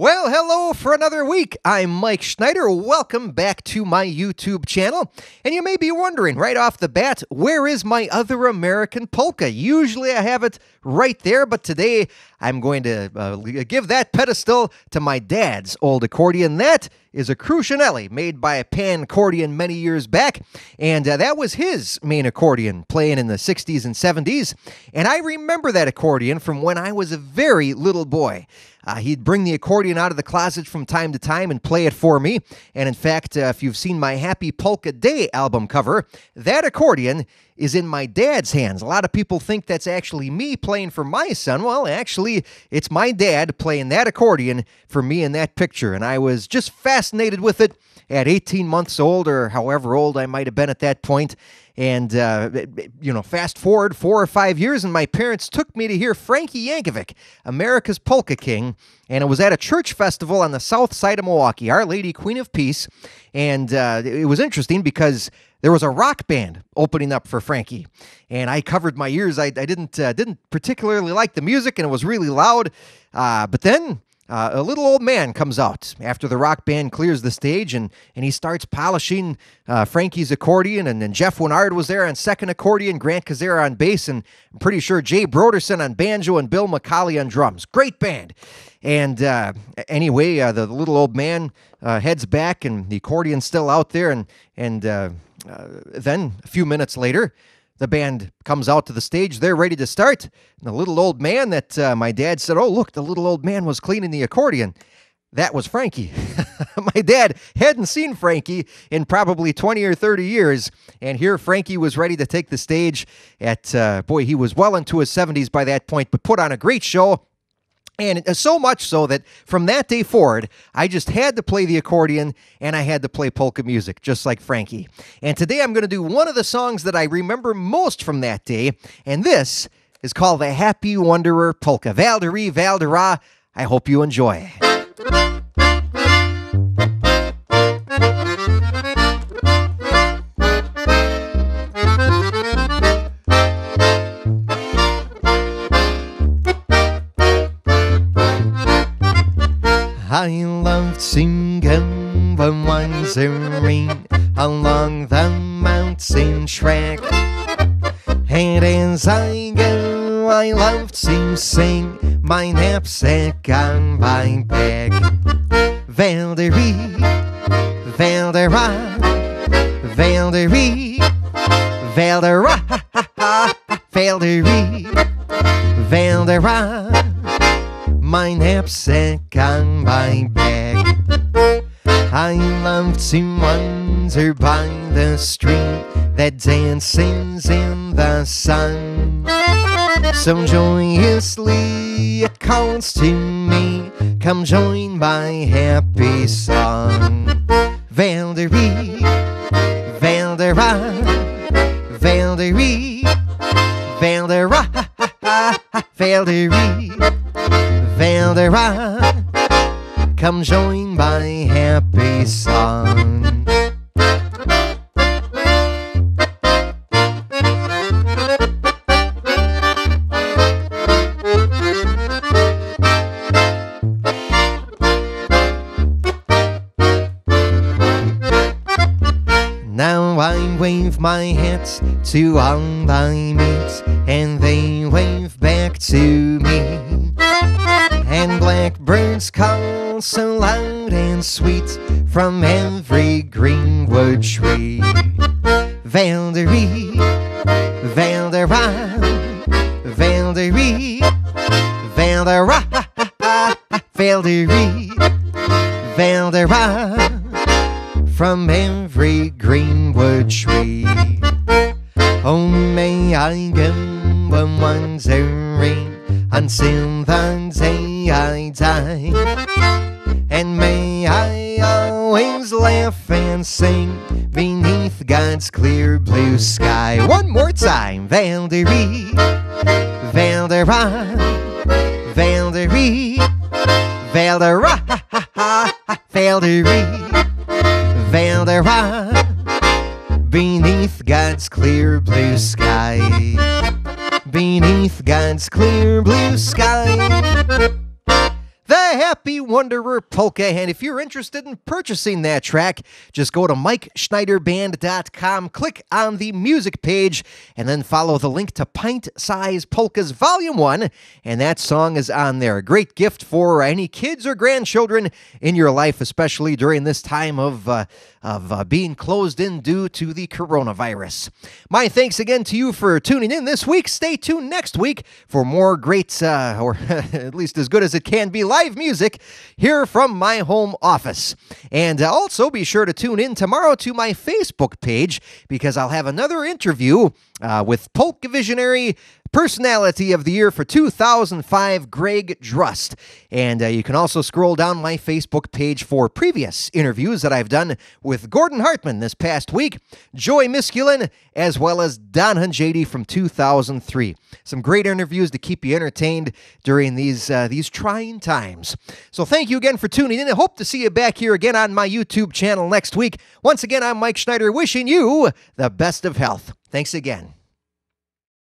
Well, hello for another week. I'm Mike Schneider. Welcome back to my YouTube channel. And you may be wondering right off the bat, where is my other American polka? Usually I have it right there, but today I'm going to uh, give that pedestal to my dad's old accordion. That is a Crucianelli made by a Pan Accordion many years back, and uh, that was his main accordion playing in the 60s and 70s. And I remember that accordion from when I was a very little boy. Uh, he'd bring the accordion out of the closet from time to time and play it for me. And in fact, uh, if you've seen my Happy Polka Day album cover, that accordion is in my dad's hands. A lot of people think that's actually me playing for my son. Well, actually, it's my dad playing that accordion for me in that picture. And I was just fascinated with it at 18 months old or however old I might have been at that point. And, uh, you know, fast forward four or five years, and my parents took me to hear Frankie Yankovic, America's Polka King. And it was at a church festival on the south side of Milwaukee, Our Lady Queen of Peace. And uh, it was interesting because there was a rock band opening up for Frankie, and I covered my ears. I, I didn't uh, didn't particularly like the music, and it was really loud. Uh, but then uh, a little old man comes out after the rock band clears the stage and, and he starts polishing uh, Frankie's accordion. And then Jeff Winard was there on second accordion, Grant Kazera on bass, and I'm pretty sure Jay Broderson on banjo and Bill McCauley on drums. Great band. And uh, anyway, uh, the, little old man uh, heads back and the accordion's still out there. And, and uh, then a few minutes later, the band comes out to the stage. They're ready to start. And the little old man that uh, my dad said, Oh, look, the little old man was cleaning the accordion. That was Frankie. my dad hadn't seen Frankie in probably 20 or 30 years. And here Frankie was ready to take the stage at, uh, boy, he was well into his 70s by that point, but put on a great show. And uh, so much so that from that day forward, I just had to play the accordion and I had to play polka music, just like Frankie. And today I'm going to do one of the songs that I remember most from that day. And this is called the Happy Wanderer Polka. Valderi, Valdera. I hope you enjoy. I loved singing when wandering along the mountain track. And as I go, I loved to sing my knapsack on my back. Valderi, Valdera, Valderi, Valdera, Valderi, Valdera my knapsack on my back. I love to wander by the stream that dances in the sun. So joyously it calls to me, come join my happy song. Valderi, Valdera, Valderi, Valdera, Valderi. Valdera, come join my happy song. Now I wave my hat to all my mates, and they wave back to me and blackbirds call so loud and sweet from every greenwood tree. Valderi, Valdera, Valderi, Valdera, Valderi, Valdera, from every greenwood tree. Oh, may I go a wandering the day I die. And may I always laugh and sing beneath God's clear blue sky. One more time, Valderi, Valdera, Valderi, Valdera, Valderi, Valdera, beneath God's clear blue sky beneath God's clear blue sky. Happy Wanderer Polka. And if you're interested in purchasing that track, just go to MikeSchneiderBand.com, click on the music page, and then follow the link to Pint Size Polkas Volume 1. And that song is on there. A great gift for any kids or grandchildren in your life, especially during this time of, uh, of uh, being closed in due to the coronavirus. My thanks again to you for tuning in this week. Stay tuned next week for more great, uh, or at least as good as it can be, live music here from my home office. And uh, also be sure to tune in tomorrow to my Facebook page because I'll have another interview uh, with Polka Visionary Personality of the Year for 2005, Greg Drust. And uh, you can also scroll down my Facebook page for previous interviews that I've done with Gordon Hartman this past week, Joey Miskulin, as well as Don Hunjady from 2003. Some great interviews to keep you entertained during these uh, these trying times. So thank you again for tuning in. I hope to see you back here again on my YouTube channel next week. Once again, I'm Mike Schneider wishing you the best of health. Thanks again.